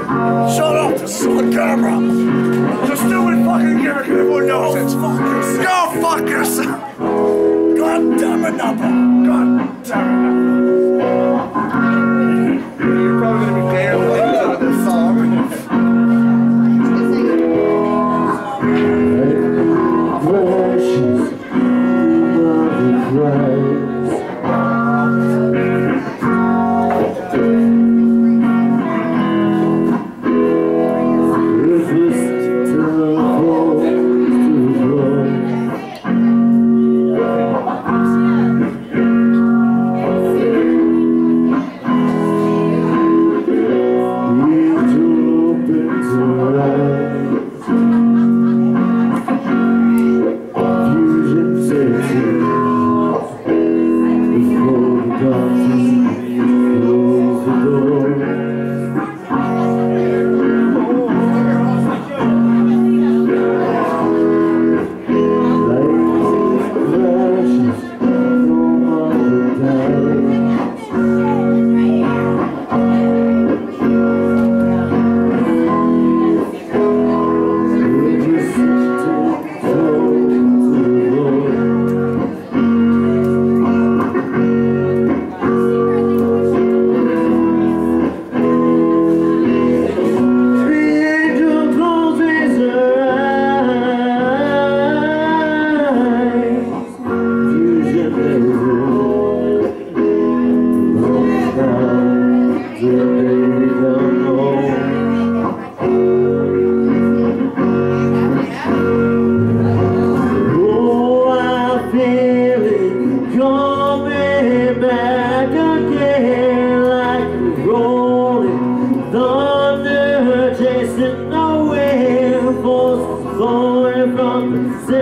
Shut up, this is on camera. It's a stupid fucking gimmick everyone knows it. Fuck yourself. Go fuck yourself. God damn it, Napa. God damn it, Napa.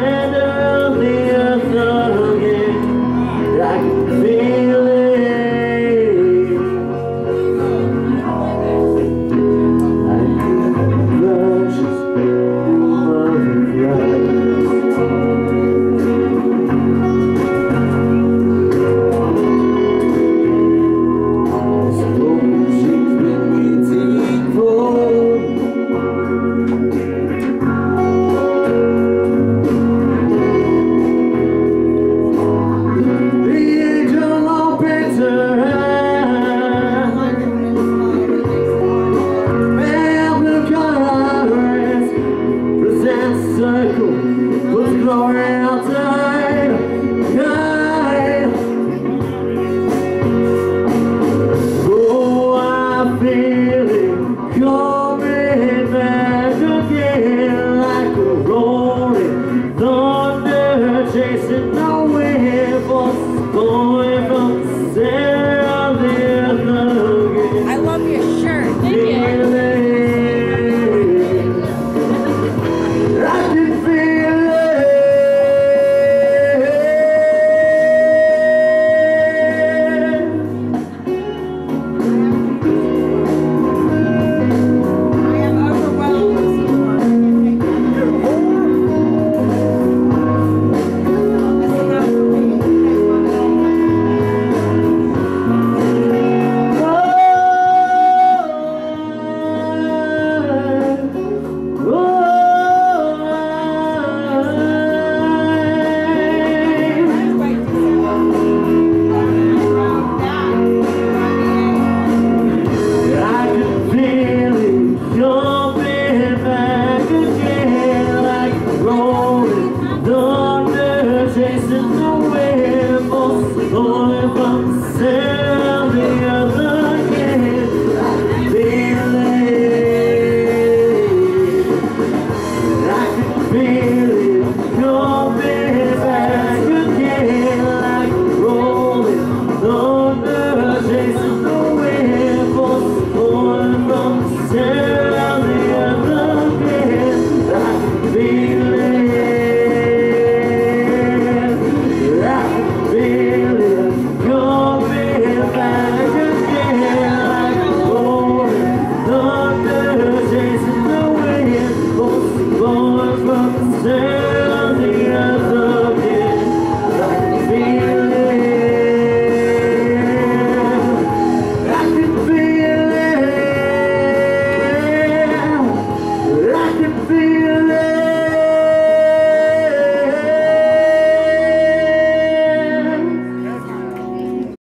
better roll.